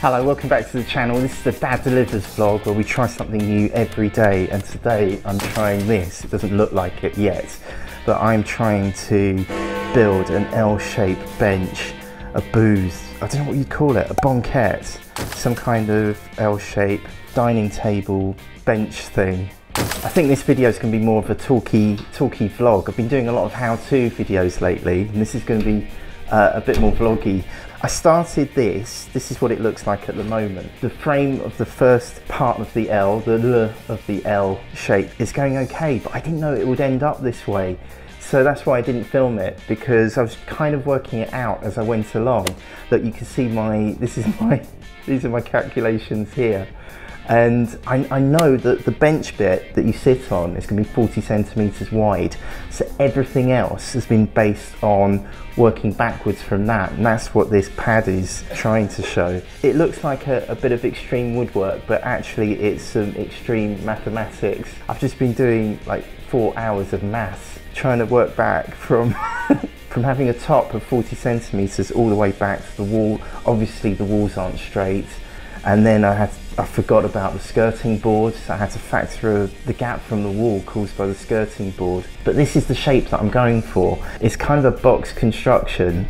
Hello, welcome back to the channel. This is the Dad Delivers vlog where we try something new every day and today I'm trying this. It doesn't look like it yet, but I'm trying to build an L-shaped bench, a booth, I don't know what you'd call it, a banquette, some kind of L-shaped dining table bench thing. I think this video is going to be more of a talky, talky vlog. I've been doing a lot of how-to videos lately and this is going to be uh, a bit more vloggy. I started this, this is what it looks like at the moment. The frame of the first part of the L, the L of the L shape is going okay, but I didn't know it would end up this way. So that's why I didn't film it because I was kind of working it out as I went along. That you can see my, this is my, these are my calculations here. And I, I, know that the bench bit that you sit on is going to be 40 centimeters wide. So everything else has been based on working backwards from that. And that's what this pad is trying to show. It looks like a, a bit of extreme woodwork, but actually it's some extreme mathematics. I've just been doing like four hours of maths, trying to work back from from having a top of 40 centimeters all the way back to the wall. Obviously the walls aren't straight and then I had I forgot about the skirting board so I had to factor the gap from the wall caused by the skirting board. But this is the shape that I'm going for. It's kind of a box construction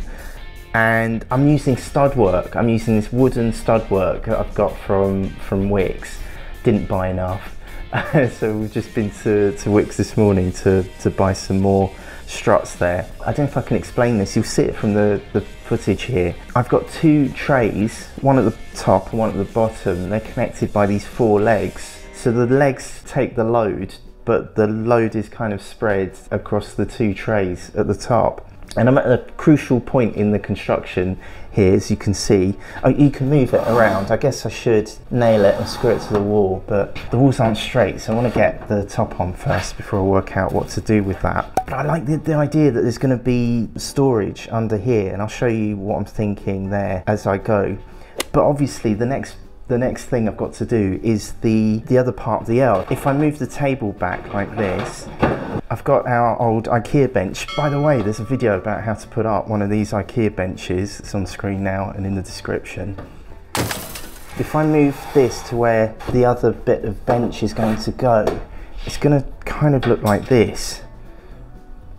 and I'm using stud work. I'm using this wooden stud work that I've got from from Wickes. Didn't buy enough. So we've just been to, to Wickes this morning to, to buy some more struts there. I don't know if I can explain this, you'll see it from the, the footage here. I've got two trays, one at the top and one at the bottom. They're connected by these four legs. So the legs take the load, but the load is kind of spread across the two trays at the top. And I'm at a crucial point in the construction here, as you can see. Oh, you can move it around. I guess I should nail it and screw it to the wall, but the walls aren't straight, so I want to get the top on first before I work out what to do with that. But I like the, the idea that there's going to be storage under here, and I'll show you what I'm thinking there as I go. But obviously the next the next thing I've got to do is the, the other part of the L. If I move the table back like this, I've got our old IKEA bench. By the way, there's a video about how to put up one of these IKEA benches. It's on screen now and in the description. If I move this to where the other bit of bench is going to go, it's going to kind of look like this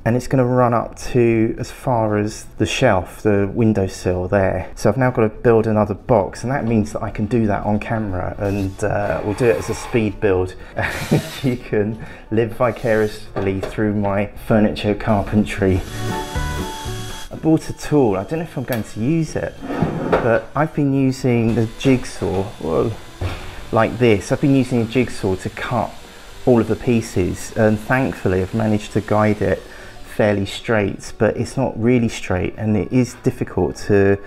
and it's going to run up to as far as the shelf, the windowsill there. So I've now got to build another box and that means that I can do that on camera and uh, we'll do it as a speed build. you can live vicariously through my furniture carpentry. I bought a tool, I don't know if I'm going to use it, but I've been using the jigsaw, whoa, like this. I've been using a jigsaw to cut all of the pieces and thankfully I've managed to guide it fairly straight, but it's not really straight and it is difficult to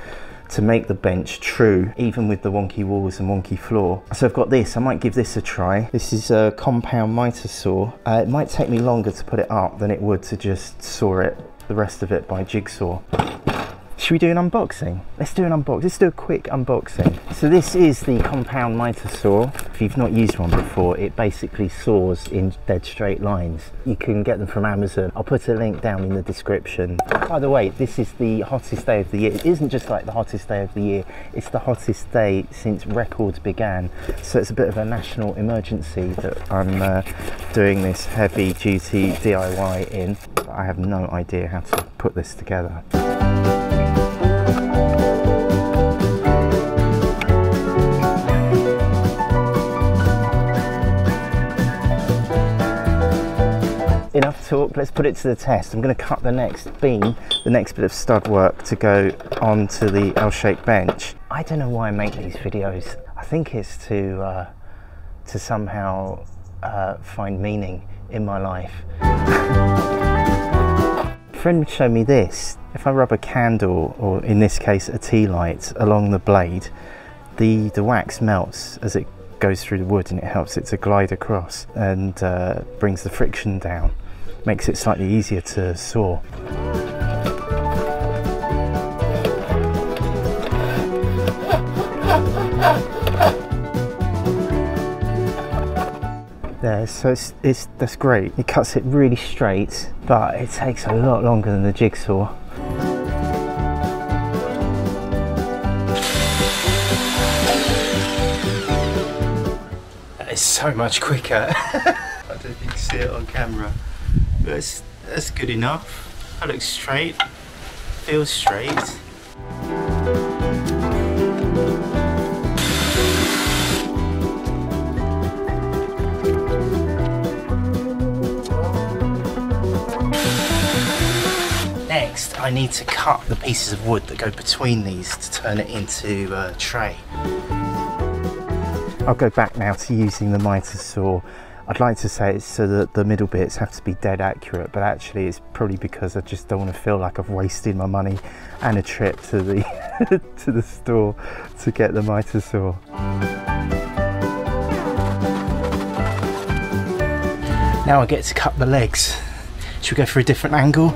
to make the bench true even with the wonky walls and wonky floor. So I've got this, I might give this a try. This is a compound miter saw. Uh, it might take me longer to put it up than it would to just saw it, the rest of it by jigsaw. Should we do an unboxing? Let's do an unboxing. Let's do a quick unboxing. So this is the compound miter saw. If you've not used one before, it basically saws in dead straight lines. You can get them from Amazon. I'll put a link down in the description. By the way, this is the hottest day of the year. It isn't just like the hottest day of the year, it's the hottest day since records began. So it's a bit of a national emergency that I'm uh, doing this heavy duty DIY in. I have no idea how to put this together. Talk, let's put it to the test. I'm going to cut the next beam, the next bit of stud work to go onto the L-shaped bench. I don't know why I make these videos. I think it's to, uh, to somehow uh, find meaning in my life. a friend showed me this. If I rub a candle, or in this case a tea light, along the blade, the, the wax melts as it goes through the wood and it helps it to glide across and uh, brings the friction down makes it slightly easier to saw. There, so it's, it's that's great. It cuts it really straight, but it takes a lot longer than the jigsaw. is so much quicker. I don't think you can see it on camera. That's, that's good enough. That looks straight. Feels straight. Next, I need to cut the pieces of wood that go between these to turn it into a tray. I'll go back now to using the mitre saw. I'd like to say it's so that the middle bits have to be dead accurate, but actually it's probably because I just don't want to feel like I've wasted my money and a trip to the to the store to get the mitre saw. Now I get to cut the legs. Should we go for a different angle?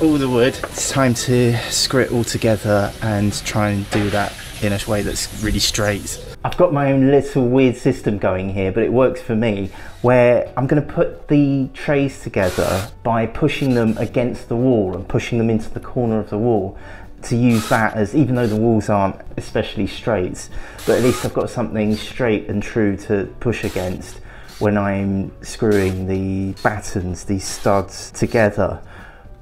All the wood. It's time to screw it all together and try and do that in a way that's really straight. I've got my own little weird system going here, but it works for me, where I'm gonna put the trays together by pushing them against the wall and pushing them into the corner of the wall to use that as, even though the walls aren't especially straight, but at least I've got something straight and true to push against when I'm screwing the battens, these studs together.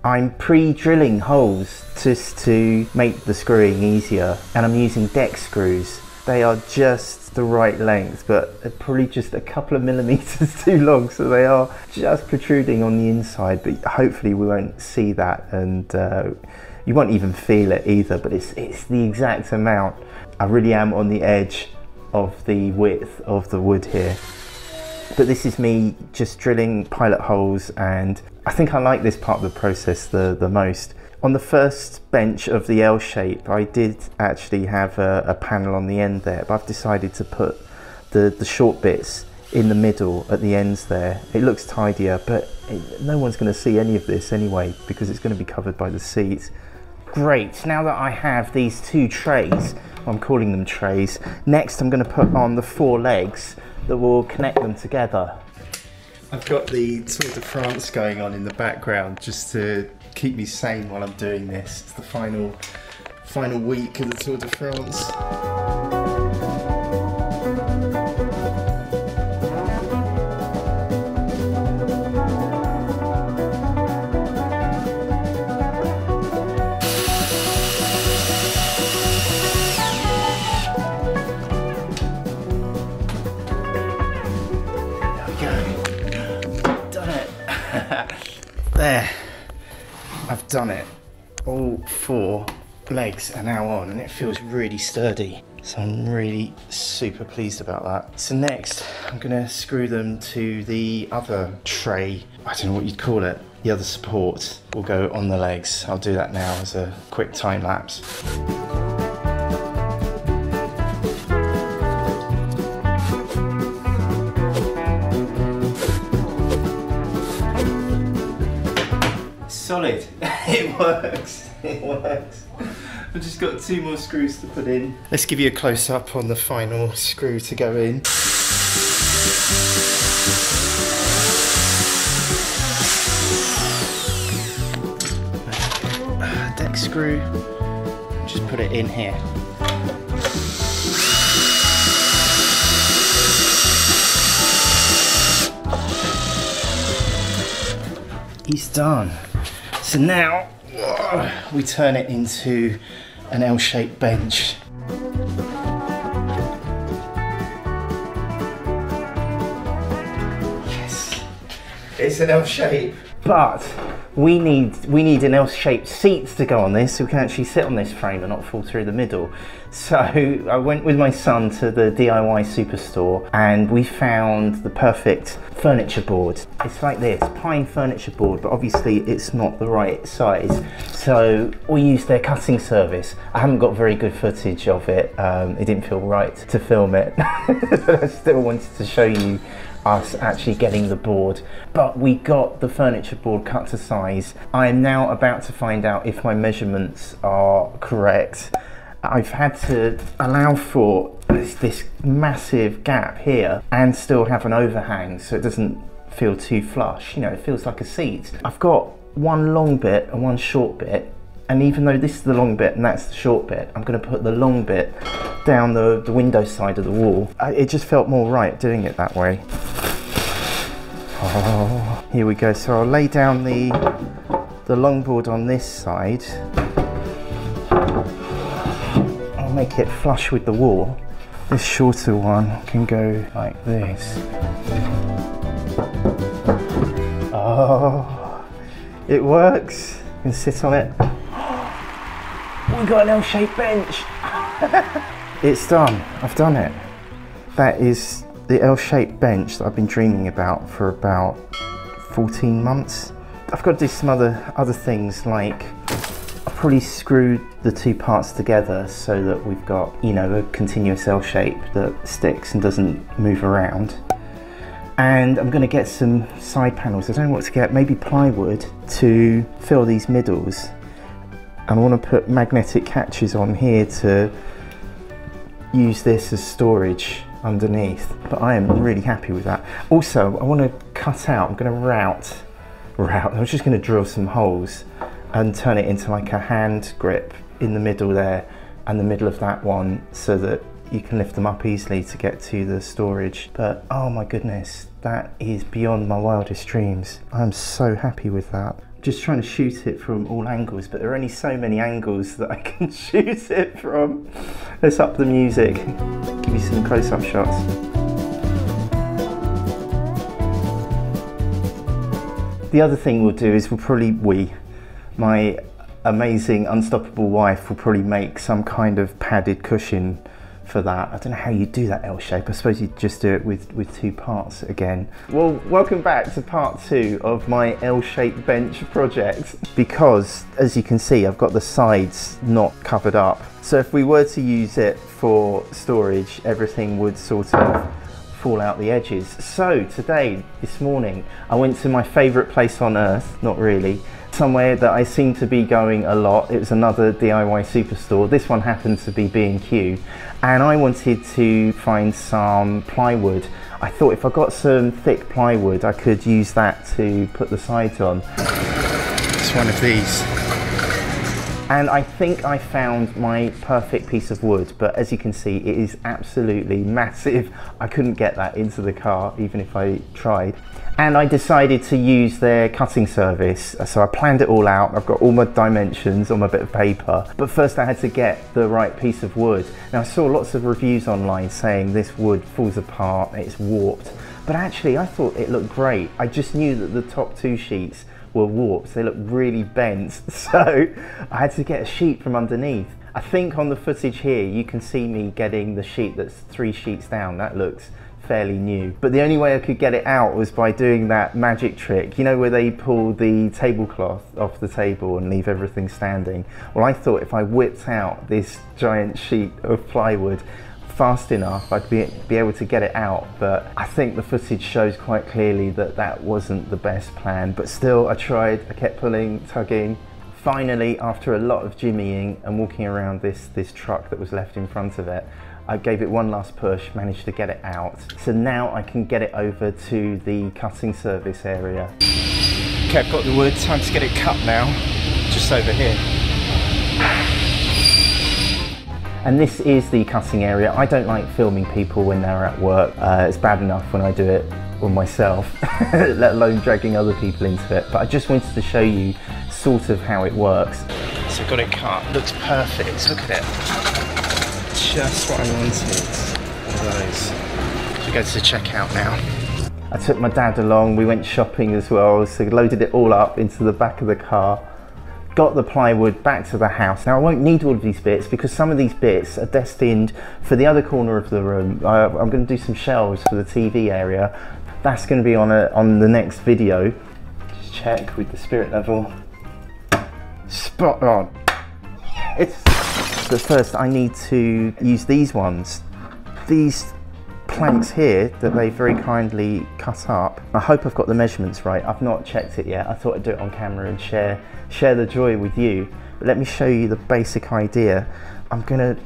I'm pre-drilling holes just to make the screwing easier and I'm using deck screws. They are just the right length but they're probably just a couple of millimeters too long so they are just protruding on the inside but hopefully we won't see that and uh, you won't even feel it either but it's, it's the exact amount. I really am on the edge of the width of the wood here but this is me just drilling pilot holes and I think I like this part of the process the, the most. On the first bench of the L shape I did actually have a, a panel on the end there but I've decided to put the, the short bits in the middle at the ends there. It looks tidier but it, no one's going to see any of this anyway because it's going to be covered by the seats. Great, now that I have these two trays, I'm calling them trays, next I'm going to put on the four legs that will connect them together. I've got the Tour de France going on in the background just to keep me sane while I'm doing this. It's the final, final week of the Tour de France. There, I've done it. All four legs are now on and it feels really sturdy. So I'm really super pleased about that. So next, I'm gonna screw them to the other tray. I don't know what you'd call it. The other support will go on the legs. I'll do that now as a quick time lapse. Solid. it works. It works. I've just got two more screws to put in. Let's give you a close up on the final screw to go in. Ah, deck screw, just put it in here. He's done. So now uh, we turn it into an L-shaped bench. It's an L shape. But we need we need an L-shaped seats to go on this so we can actually sit on this frame and not fall through the middle. So I went with my son to the DIY superstore and we found the perfect furniture board. It's like this, pine furniture board, but obviously it's not the right size. So we used their cutting service. I haven't got very good footage of it. Um, it didn't feel right to film it, but I still wanted to show you us actually getting the board but we got the furniture board cut to size I am now about to find out if my measurements are correct I've had to allow for this, this massive gap here and still have an overhang so it doesn't feel too flush. You know, it feels like a seat. I've got one long bit and one short bit. And even though this is the long bit and that's the short bit, I'm going to put the long bit down the, the window side of the wall. It just felt more right doing it that way. Oh, here we go. So I'll lay down the the longboard on this side. I'll make it flush with the wall. This shorter one can go like this. Oh, it works. You can sit on it. We got an L-shaped bench. it's done. I've done it. That is the L-shaped bench that I've been dreaming about for about 14 months. I've got to do some other other things like I've probably screwed the two parts together so that we've got you know a continuous L shape that sticks and doesn't move around. And I'm going to get some side panels. I don't know what to get maybe plywood to fill these middles. And I want to put magnetic catches on here to use this as storage underneath but I am really happy with that. Also I want to cut out I'm going to route route I'm just going to drill some holes and turn it into like a hand grip in the middle there and the middle of that one so that you can lift them up easily to get to the storage. But oh my goodness that is beyond my wildest dreams. I'm so happy with that just trying to shoot it from all angles, but there are only so many angles that I can shoot it from. Let's up the music, give you some close-up shots. The other thing we'll do is we'll probably, we, my amazing unstoppable wife will probably make some kind of padded cushion for that. I don't know how you do that L shape. I suppose you just do it with, with two parts again. Well, welcome back to part two of my L-shaped bench project. Because, as you can see, I've got the sides not covered up. So if we were to use it for storage, everything would sort of fall out the edges. So today, this morning, I went to my favorite place on earth, not really, somewhere that I seem to be going a lot. It was another DIY superstore. This one happened to be B&Q and I wanted to find some plywood. I thought if I got some thick plywood I could use that to put the sides on. It's one of these. And I think I found my perfect piece of wood, but as you can see, it is absolutely massive. I couldn't get that into the car, even if I tried and I decided to use their cutting service. So I planned it all out. I've got all my dimensions on my bit of paper, but first I had to get the right piece of wood. Now I saw lots of reviews online saying this wood falls apart, it's warped, but actually I thought it looked great. I just knew that the top two sheets were warped. They looked really bent. So I had to get a sheet from underneath. I think on the footage here, you can see me getting the sheet that's three sheets down. That looks fairly new. But the only way I could get it out was by doing that magic trick, you know, where they pull the tablecloth off the table and leave everything standing. Well, I thought if I whipped out this giant sheet of plywood fast enough, I'd be, be able to get it out. But I think the footage shows quite clearly that that wasn't the best plan. But still, I tried, I kept pulling, tugging, finally after a lot of jimmying and walking around this this truck that was left in front of it I gave it one last push, managed to get it out. So now I can get it over to the cutting service area. Okay, I've got the wood, time to get it cut now, just over here. And this is the cutting area. I don't like filming people when they're at work. Uh, it's bad enough when I do it on myself, let alone dragging other people into it. But I just wanted to show you sort of how it works. So I've got it cut, looks perfect, look at it just what I wanted. Those. We go to the checkout now. I took my dad along, we went shopping as well, so loaded it all up into the back of the car, got the plywood back to the house. Now I won't need all of these bits because some of these bits are destined for the other corner of the room. I, am going to do some shelves for the TV area. That's going to be on, a, on the next video. Just check with the spirit level. Spot on. It's but first I need to use these ones. These planks here that they very kindly cut up. I hope I've got the measurements right. I've not checked it yet. I thought I'd do it on camera and share, share the joy with you. But let me show you the basic idea. I'm gonna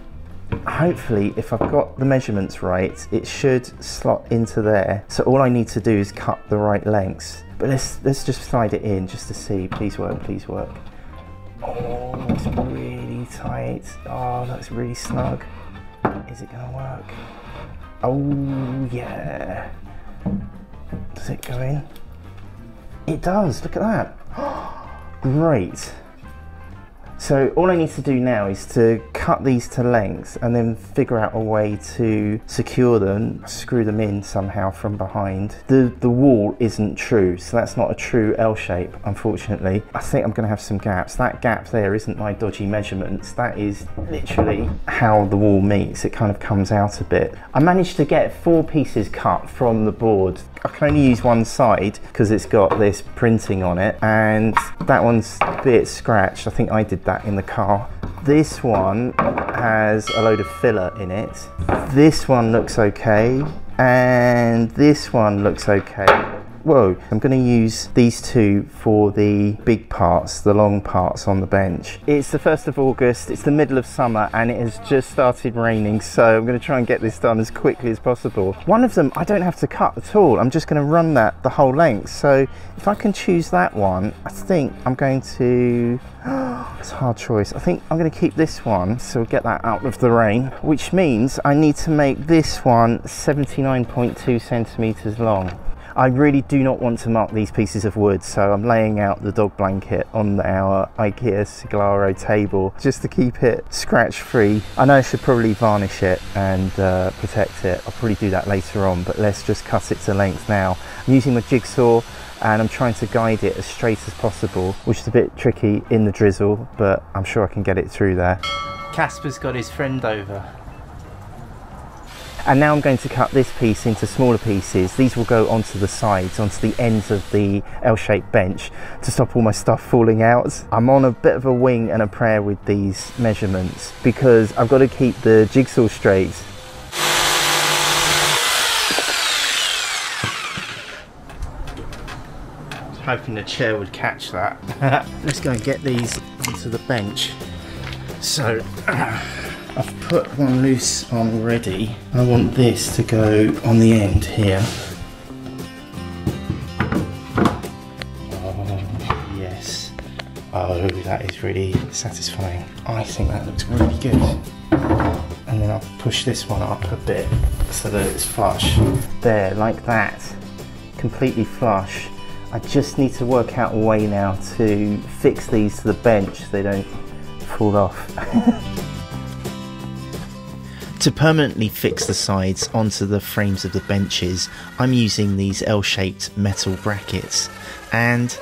hopefully if I've got the measurements right, it should slot into there. So all I need to do is cut the right lengths. But let's, let's just slide it in just to see. Please work, please work. Oh, it's really tight. Oh, that's really snug. Is it gonna work? Oh, yeah. Does it go in? It does, look at that. Great. So all I need to do now is to cut these to length and then figure out a way to secure them, screw them in somehow from behind. The, the wall isn't true, so that's not a true L shape, unfortunately. I think I'm gonna have some gaps. That gap there isn't my dodgy measurements. That is literally how the wall meets. It kind of comes out a bit. I managed to get four pieces cut from the board I can only use one side because it's got this printing on it and that one's a bit scratched. I think I did that in the car. This one has a load of filler in it. This one looks okay and this one looks okay whoa, I'm going to use these two for the big parts, the long parts on the bench. It's the 1st of August, it's the middle of summer and it has just started raining so I'm going to try and get this done as quickly as possible. One of them I don't have to cut at all, I'm just going to run that the whole length. So if I can choose that one, I think I'm going to, it's a hard choice. I think I'm going to keep this one so we'll get that out of the rain, which means I need to make this one 79.2 centimeters long. I really do not want to mark these pieces of wood, so I'm laying out the dog blanket on our IKEA Siglaro table just to keep it scratch free. I know I should probably varnish it and uh, protect it. I'll probably do that later on, but let's just cut it to length now. I'm using my jigsaw and I'm trying to guide it as straight as possible, which is a bit tricky in the drizzle, but I'm sure I can get it through there. Casper's got his friend over. And now I'm going to cut this piece into smaller pieces. These will go onto the sides, onto the ends of the L-shaped bench to stop all my stuff falling out. I'm on a bit of a wing and a prayer with these measurements because I've got to keep the jigsaw straight hoping the chair would catch that. Let's go and get these onto the bench. So, I've put one loose on already. I want this to go on the end here. Oh, yes. Oh, that is really satisfying. I think that looks really good. And then I'll push this one up a bit so that it's flush. There, like that. Completely flush. I just need to work out a way now to fix these to the bench so they don't fall off. To permanently fix the sides onto the frames of the benches, I'm using these L-shaped metal brackets and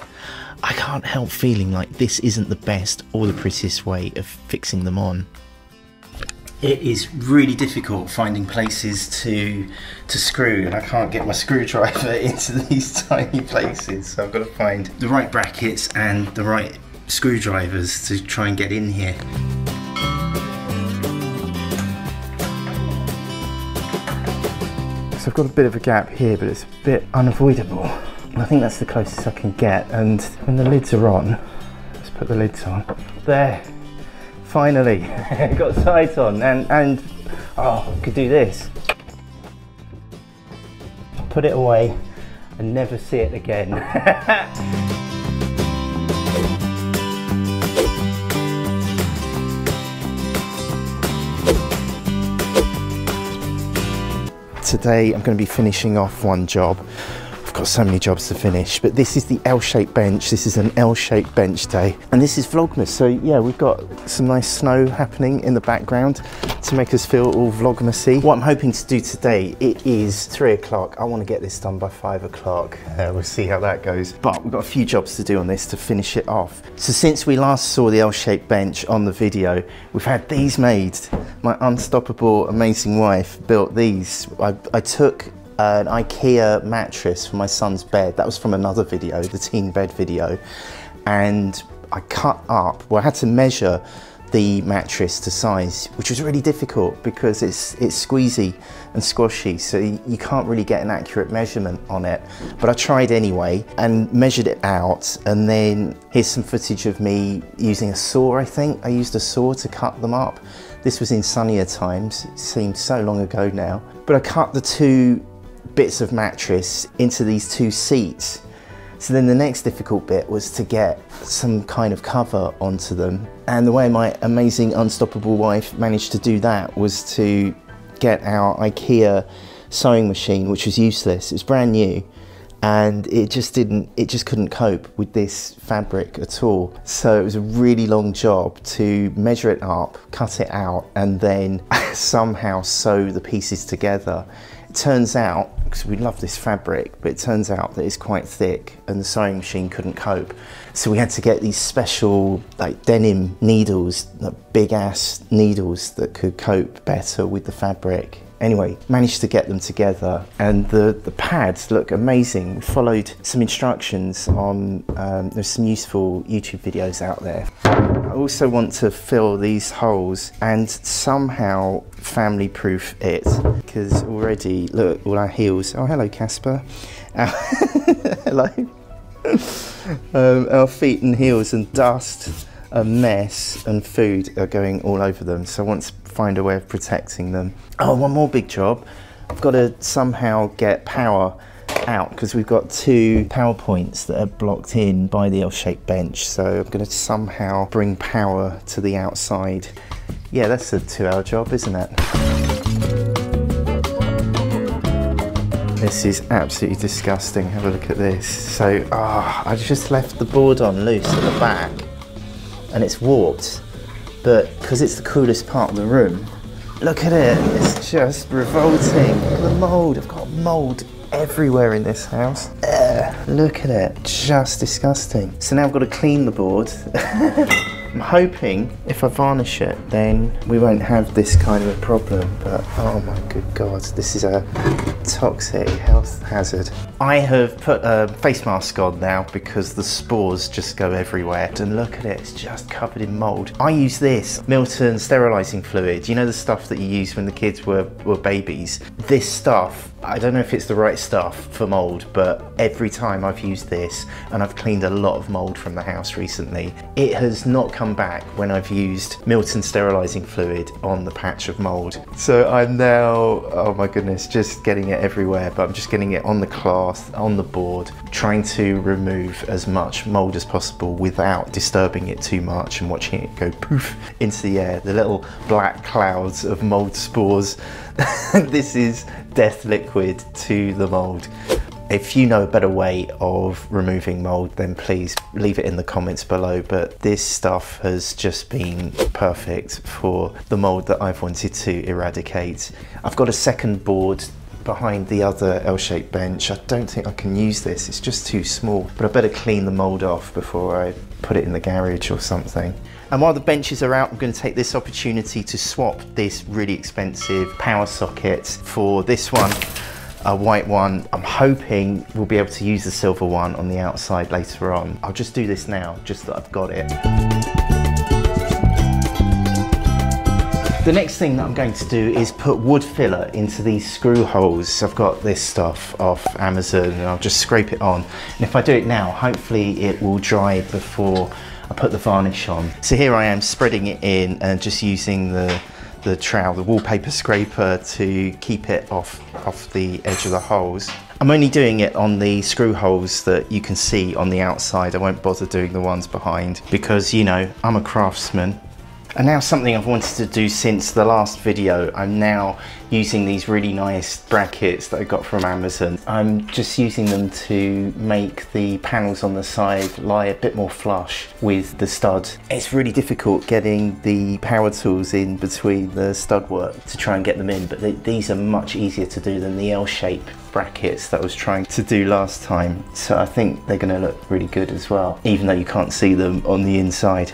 I can't help feeling like this isn't the best or the prettiest way of fixing them on. It is really difficult finding places to to screw and I can't get my screwdriver into these tiny places so I've got to find the right brackets and the right screwdrivers to try and get in here. So I've got a bit of a gap here, but it's a bit unavoidable. I think that's the closest I can get. And when the lids are on, let's put the lids on. There, finally, got sides on and, and oh, I could do this. Put it away and never see it again. today I'm going to be finishing off one job. Got so many jobs to finish, but this is the L-shaped bench. This is an L-shaped bench day. And this is Vlogmas. So yeah, we've got some nice snow happening in the background to make us feel all Vlogmasy. What I'm hoping to do today, it is three o'clock. I want to get this done by five o'clock. Uh, we'll see how that goes. But we've got a few jobs to do on this to finish it off. So since we last saw the L-shaped bench on the video, we've had these made. My unstoppable, amazing wife built these. I, I took an IKEA mattress for my son's bed. That was from another video, the teen bed video. And I cut up, well, I had to measure the mattress to size, which was really difficult because it's it's squeezy and squashy, so you can't really get an accurate measurement on it. But I tried anyway and measured it out, and then here's some footage of me using a saw, I think. I used a saw to cut them up. This was in sunnier times, it seems so long ago now. But I cut the two bits of mattress into these two seats so then the next difficult bit was to get some kind of cover onto them. And the way my amazing unstoppable wife managed to do that was to get our IKEA sewing machine, which was useless. It was brand new and it just didn't it just couldn't cope with this fabric at all so it was a really long job to measure it up cut it out and then somehow sew the pieces together it turns out, because we love this fabric, but it turns out that it's quite thick and the sewing machine couldn't cope. So we had to get these special like denim needles, like big ass needles that could cope better with the fabric. Anyway, managed to get them together and the, the pads look amazing. We followed some instructions on, um, there's some useful YouTube videos out there. I also want to fill these holes and somehow family proof it because already, look, all our heels. Oh, hello, Casper. hello. um, our feet and heels and dust, a mess and food are going all over them. So I want to find a way of protecting them. Oh, one more big job. I've got to somehow get power out because we've got two power points that are blocked in by the L-shaped bench. So I'm going to somehow bring power to the outside. Yeah, that's a two hour job, isn't it? This is absolutely disgusting. Have a look at this. So, ah, oh, I just left the board on loose at the back and it's warped. But because it's the coolest part of the room, look at it. It's just revolting. The mold. I've got mold everywhere in this house. Ugh, look at it, just disgusting. So now I've got to clean the board. I'm hoping if I varnish it, then we won't have this kind of a problem. But oh my good God, this is a toxic health hazard. I have put a face mask on now because the spores just go everywhere. And look at it, it's just covered in mold. I use this Milton sterilizing fluid. You know the stuff that you used when the kids were, were babies? This stuff I don't know if it's the right stuff for mold, but every time I've used this, and I've cleaned a lot of mold from the house recently, it has not come back when I've used Milton sterilising fluid on the patch of mold. So I'm now, oh my goodness, just getting it everywhere, but I'm just getting it on the cloth, on the board, trying to remove as much mold as possible without disturbing it too much and watching it go poof into the air. The little black clouds of mold spores. this is death liquid to the mold. If you know a better way of removing mold, then please leave it in the comments below. But this stuff has just been perfect for the mold that I've wanted to eradicate. I've got a second board behind the other L-shaped bench. I don't think I can use this, it's just too small. But I better clean the mold off before I put it in the garage or something. And while the benches are out, I'm going to take this opportunity to swap this really expensive power socket for this one, a white one. I'm hoping we'll be able to use the silver one on the outside later on. I'll just do this now, just that I've got it. The next thing that I'm going to do is put wood filler into these screw holes. I've got this stuff off Amazon and I'll just scrape it on. And if I do it now, hopefully it will dry before I put the varnish on. So here I am spreading it in and just using the the trowel, the wallpaper scraper to keep it off, off the edge of the holes. I'm only doing it on the screw holes that you can see on the outside. I won't bother doing the ones behind because, you know, I'm a craftsman and now something I've wanted to do since the last video, I'm now using these really nice brackets that I got from Amazon. I'm just using them to make the panels on the side lie a bit more flush with the stud. It's really difficult getting the power tools in between the stud work to try and get them in, but they, these are much easier to do than the L-shape brackets that I was trying to do last time. So I think they're gonna look really good as well, even though you can't see them on the inside.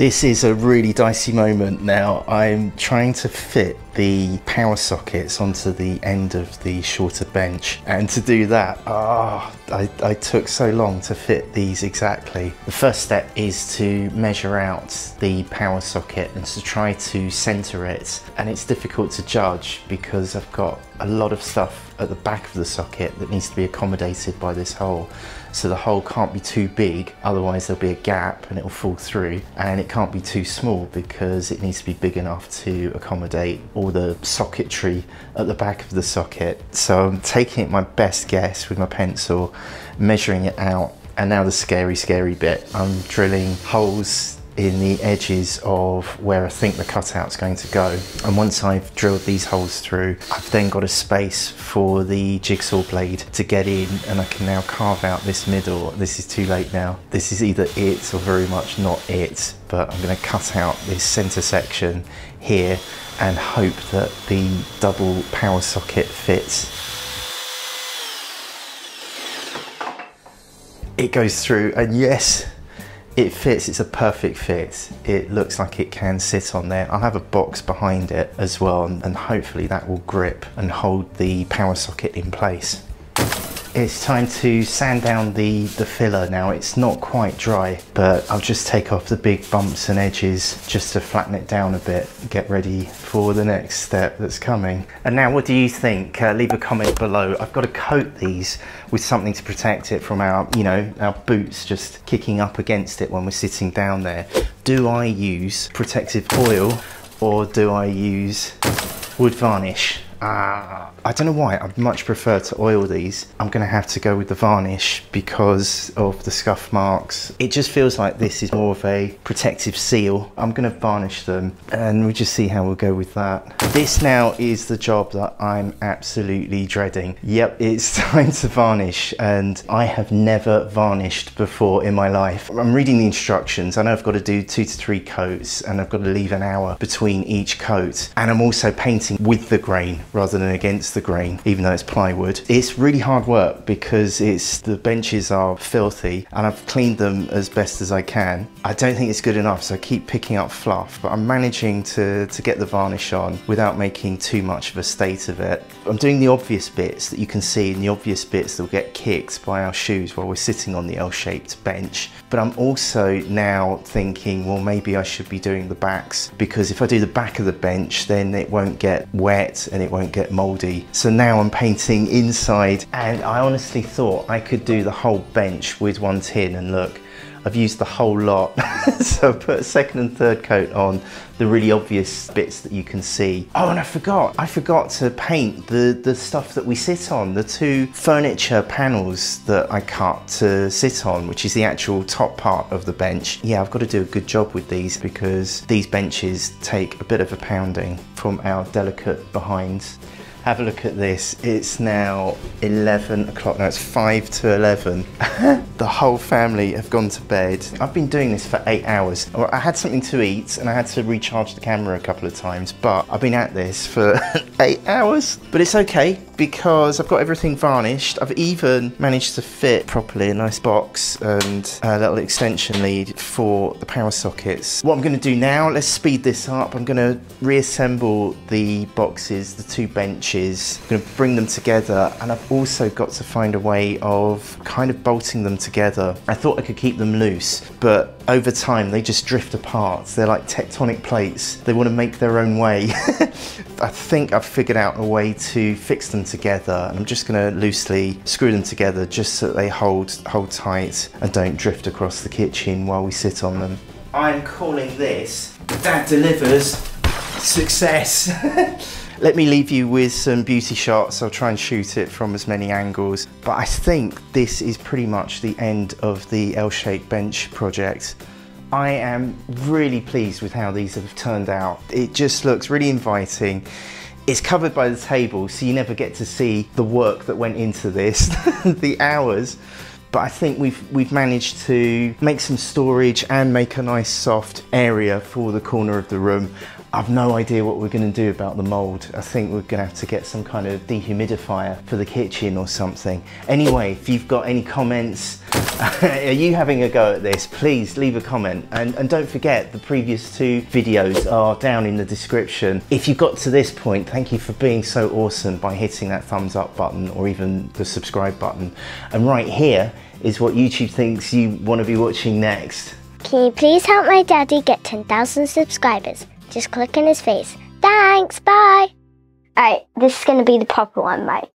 This is a really dicey moment now. I'm trying to fit the power sockets onto the end of the shorter bench and to do that, oh, I, I took so long to fit these exactly. The first step is to measure out the power socket and to try to center it and it's difficult to judge because I've got a lot of stuff at the back of the socket that needs to be accommodated by this hole. So the hole can't be too big, otherwise there'll be a gap and it'll fall through. And it can't be too small because it needs to be big enough to accommodate all the socketry at the back of the socket. So I'm taking my best guess with my pencil, measuring it out. And now the scary, scary bit. I'm drilling holes in the edges of where I think the cutout's going to go. And once I've drilled these holes through, I've then got a space for the jigsaw blade to get in and I can now carve out this middle. This is too late now. This is either it or very much not it, but I'm gonna cut out this center section here and hope that the double power socket fits it goes through and yes it fits, it's a perfect fit. It looks like it can sit on there. I'll have a box behind it as well and, and hopefully that will grip and hold the power socket in place. It's time to sand down the, the filler now. It's not quite dry, but I'll just take off the big bumps and edges just to flatten it down a bit, get ready for the next step that's coming. And now what do you think? Uh, leave a comment below. I've got to coat these with something to protect it from our, you know, our boots just kicking up against it when we're sitting down there. Do I use protective oil or do I use wood varnish? Uh, I don't know why, I'd much prefer to oil these. I'm gonna have to go with the varnish because of the scuff marks. It just feels like this is more of a protective seal. I'm gonna varnish them and we'll just see how we'll go with that. This now is the job that I'm absolutely dreading. Yep, it's time to varnish and I have never varnished before in my life. I'm reading the instructions. I know I've got to do two to three coats and I've got to leave an hour between each coat. And I'm also painting with the grain rather than against the grain, even though it's plywood. It's really hard work because it's the benches are filthy and I've cleaned them as best as I can. I don't think it's good enough, so I keep picking up fluff, but I'm managing to, to get the varnish on without making too much of a state of it. I'm doing the obvious bits that you can see and the obvious bits that will get kicked by our shoes while we're sitting on the L-shaped bench. But I'm also now thinking, well, maybe I should be doing the backs because if I do the back of the bench, then it won't get wet and it won't won't get moldy. So now I'm painting inside and I honestly thought I could do the whole bench with one tin and look, I've used the whole lot. so I put a second and third coat on, the really obvious bits that you can see. Oh, and I forgot, I forgot to paint the, the stuff that we sit on, the two furniture panels that I cut to sit on, which is the actual top part of the bench. Yeah, I've got to do a good job with these because these benches take a bit of a pounding from our delicate behinds have a look at this. It's now 11 o'clock. Now it's 5 to 11. the whole family have gone to bed. I've been doing this for eight hours. I had something to eat and I had to recharge the camera a couple of times, but I've been at this for eight hours. But it's okay because I've got everything varnished. I've even managed to fit properly a nice box and a little extension lead for the power sockets. What I'm going to do now, let's speed this up. I'm going to reassemble the boxes, the two benches I'm going to bring them together and I've also got to find a way of kind of bolting them together. I thought I could keep them loose, but over time they just drift apart. They're like tectonic plates. They want to make their own way. I think I've figured out a way to fix them together and I'm just going to loosely screw them together just so they hold, hold tight and don't drift across the kitchen while we sit on them. I'm calling this Dad Delivers Success. Let me leave you with some beauty shots. I'll try and shoot it from as many angles. But I think this is pretty much the end of the L-shaped bench project. I am really pleased with how these have turned out. It just looks really inviting. It's covered by the table, so you never get to see the work that went into this, the hours but I think we've we've managed to make some storage and make a nice soft area for the corner of the room. I've no idea what we're going to do about the mould. I think we're going to have to get some kind of dehumidifier for the kitchen or something. Anyway, if you've got any comments, Are you having a go at this? Please leave a comment and, and don't forget the previous two videos are down in the description. If you got to this point, thank you for being so awesome by hitting that thumbs up button or even the subscribe button. And right here is what YouTube thinks you want to be watching next. Can you please help my daddy get 10,000 subscribers? Just click on his face. Thanks, bye! Alright, this is gonna be the proper one, right?